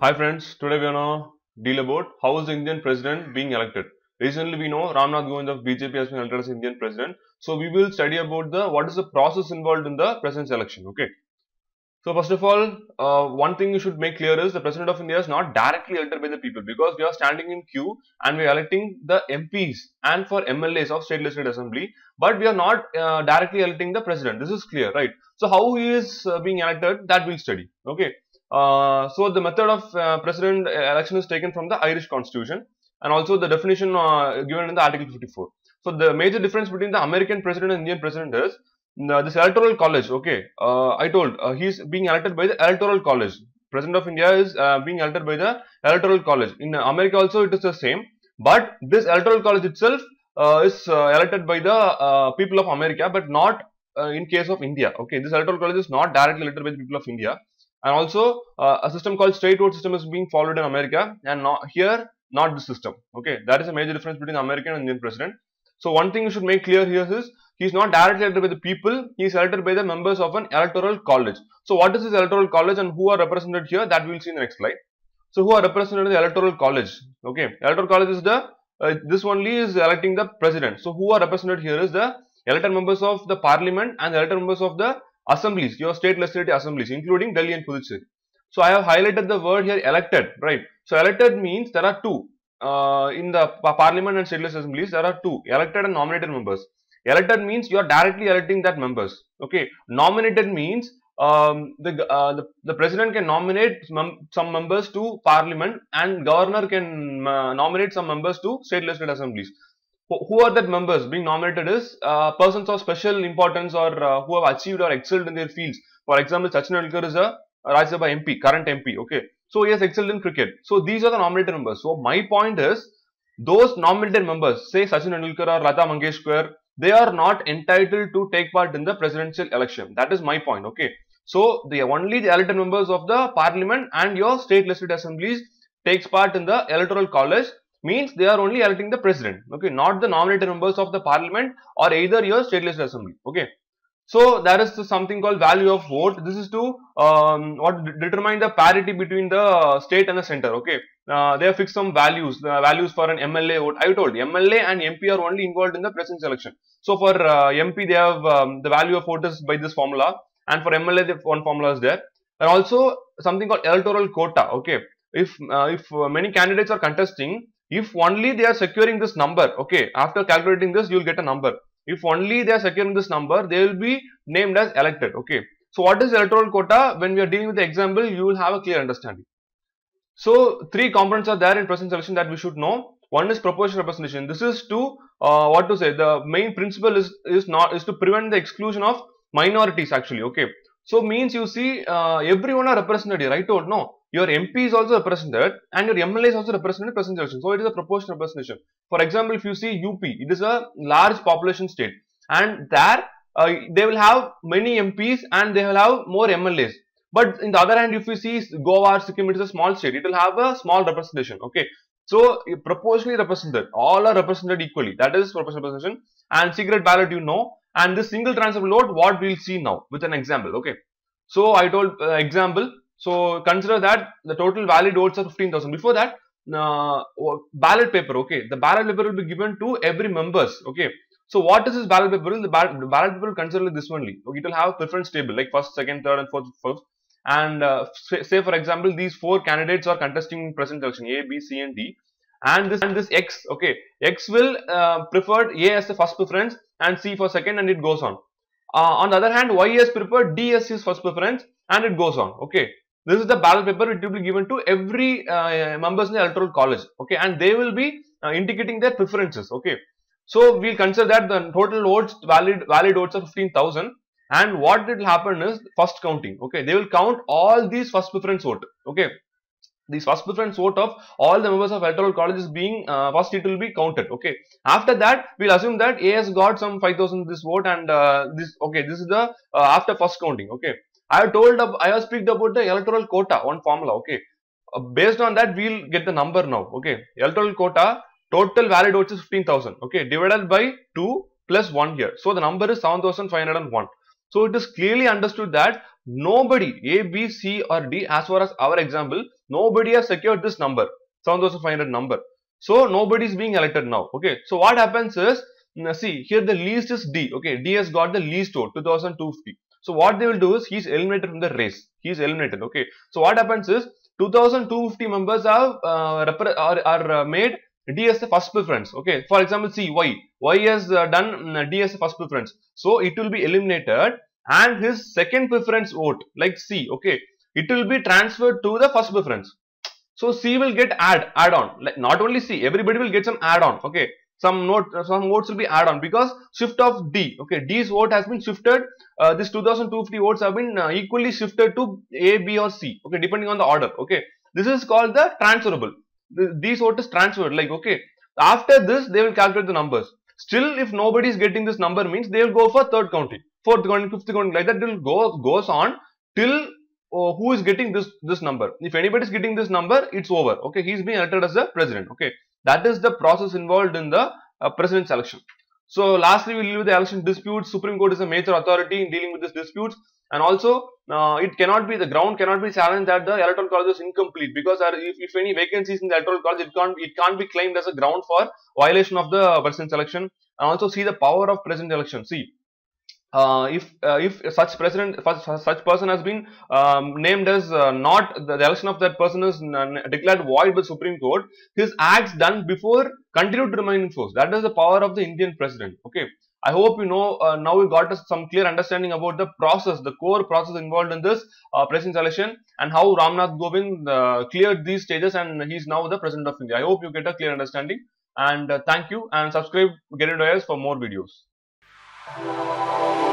Hi friends, today we are going to deal about how is the Indian president being elected. Recently we know Ramnath Kovind of BJP has been elected as Indian president. So we will study about the what is the process involved in the president's election. Okay. So first of all, uh, one thing you should make clear is the president of India is not directly elected by the people because we are standing in queue and we are electing the MPs and for MLAs of state legislative assembly, but we are not uh, directly electing the president. This is clear, right? So how he is uh, being elected, that we'll study. Okay. Uh, so the method of uh, president election is taken from the Irish constitution and also the definition uh, given in the article 54. So the major difference between the American president and Indian president is uh, this electoral college. Okay, uh, I told uh, he is being elected by the electoral college. President of India is uh, being elected by the electoral college. In America also it is the same, but this electoral college itself uh, is uh, elected by the uh, people of America, but not uh, in case of India. Okay, this electoral college is not directly elected by the people of India and also uh, a system called straight road system is being followed in America. And not here not the system. Okay that is a major difference between American and Indian president. So one thing you should make clear here is he is not directly elected by the people he is elected by the members of an electoral college. So what is this electoral college and who are represented here? That we will see in the next slide. So who are represented in the electoral college? Okay electoral college is the uh, this only is electing the president. So who are represented here is the elected members of the parliament and the elected members of the assemblies, your state legislative assemblies, including Delhi and Puducherry. So I have highlighted the word here elected, right? So elected means there are two. Uh, in the parliament and state assemblies, there are two, elected and nominated members. Elected means you are directly electing that members. Okay. Nominated means um, the, uh, the, the president can nominate mem some members to parliament and governor can uh, nominate some members to state legislative assemblies who are that members being nominated is uh, persons of special importance or uh, who have achieved or excelled in their fields. For example, Sachin Tendulkar is a Rajya Sabha MP, current MP. Okay, so he has excelled in cricket. So these are the nominated members. So my point is, those nominated members, say Sachin Tendulkar or Lata Mangeshkar, they are not entitled to take part in the presidential election. That is my point. Okay, so the only the elected members of the parliament and your state legislative assemblies takes part in the electoral college means they are only electing the president okay? Not the nominated members of the parliament or either your state legislative assembly okay? So there is something called value of vote. This is to um, what determine the parity between the state and the center okay? Uh, they have fixed some values the values for an mla vote. I told mla and mp are only involved in the president's election. So for uh, mp they have um, the value of vote is by this formula and for mla the one formula is there. And also something called electoral quota okay? If uh, if many candidates are contesting if only they are securing this number okay after calculating this you will get a number. If only they are securing this number they will be named as elected okay. So what is electoral quota? When we are dealing with the example you will have a clear understanding. So three components are there in president selection that we should know. One is proportional representation. This is to uh, what to say the main principle is is not is to prevent the exclusion of minorities actually okay. So means you see uh, everyone are represented i told no your MP is also represented and your MLA is also represented in election. So it is a proportional representation. For example, if you see UP, it is a large population state and there uh, they will have many MPs and they will have more MLAs. But in the other hand, if you see Goa or Sikkim, it is a small state, it will have a small representation. Okay. So proportionally represented, all are represented equally. That is proportional representation and secret ballot you know and this single transfer vote what we will see now with an example. Okay. So I told uh, example so consider that the total valid votes are 15,000. Before that, uh, ballot paper, okay, the ballot paper will be given to every members, okay. So what is this ballot paper? The ballot, paper will consider like this only. Okay, it will have preference table like first, second, third, and fourth, first. And uh, say, for example, these four candidates are contesting in present election A, B, C, and D. And this and this X, okay, X will uh, preferred A as the first preference and C for second, and it goes on. Uh, on the other hand, Y has preferred D as his first preference, and it goes on. Okay, this is the ballot paper which will be given to every uh, members in the electoral college okay? And they will be uh, indicating their preferences okay? So we'll consider that the total votes valid valid votes are 15000 and what will happen is first counting okay? They will count all these first preference vote okay? These first preference vote of all the members of electoral college is being uh, first it will be counted okay? After that we'll assume that a has got some 5000 this vote and uh, this okay this is the uh, after first counting okay I have told, I have speak about the electoral quota, one formula, okay. Uh, based on that, we'll get the number now, okay. Electoral quota, total valid votes is 15,000, okay, divided by 2 plus 1 here. So, the number is 7,501. So, it is clearly understood that nobody A, B, C or D as far as our example, nobody has secured this number, 7500 number. So nobody is being elected now. Okay. So what happens is, see here the least is D. Okay. D has got the least vote, 2250. So what they will do is he's eliminated from the race. He's eliminated. Okay. So what happens is 2250 members have uh, are, are uh, made D the first preference. Okay. For example, see Y. Y has uh, done mm, D the first preference. So it will be eliminated and his second preference vote like C. Okay. It will be transferred to the first preference. So C will get add add on. Like not only C, everybody will get some add on. Okay some note some votes will be add on because shift of D okay D's vote has been shifted. Uh, this 2250 votes have been uh, equally shifted to A B or C okay depending on the order okay. This is called the transferable. These vote is transferred like okay. After this they will calculate the numbers. Still if nobody is getting this number means they will go for third counting fourth counting fifth counting like that it will go goes on till uh, who is getting this this number if anybody is getting this number it's over okay he's being elected as the president okay that is the process involved in the uh, president's election. So lastly, we leave the election disputes. Supreme Court is a major authority in dealing with these disputes and also uh, it cannot be, the ground cannot be challenged that the electoral college is incomplete because if, if any vacancies in the electoral college, it can't, it can't be claimed as a ground for violation of the president's election and also see the power of president election. See, uh, if uh, if such president such person has been um, named as uh, not the, election of that person is declared void by Supreme Court, his acts done before continue to remain in force. That is the power of the Indian president. Okay. I hope you know uh, now we got some clear understanding about the process, the core process involved in this uh, president's election and how Ramnath Kovind uh, cleared these stages and he is now the president of India. I hope you get a clear understanding and thank you and subscribe Get Into for more videos. Thank you.